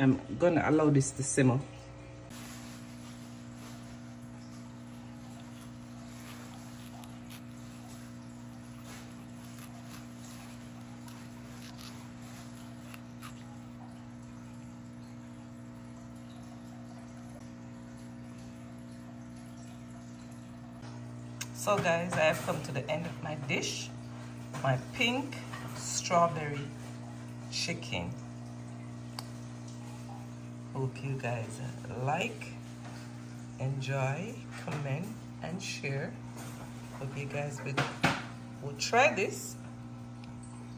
I'm gonna allow this to simmer oh. so guys i have come to the end of my dish my pink strawberry chicken hope you guys like enjoy comment and share. Hope you guys would, will try this.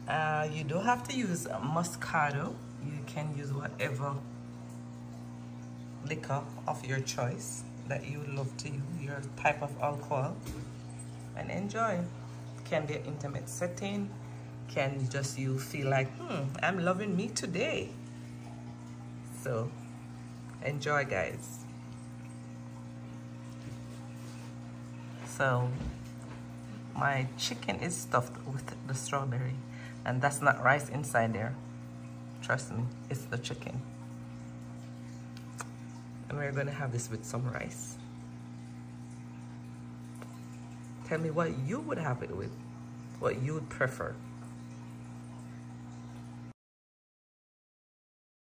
Uh, you don't have to use Moscato you can use whatever liquor of your choice that you love to use your type of alcohol. And enjoy. Can be an intimate setting. Can just you feel like hmm i'm loving me today. So enjoy guys. So my chicken is stuffed with the strawberry and that's not rice inside there. Trust me it's the chicken. And we're gonna have this with some rice. Tell me what you would have it with, what you would prefer.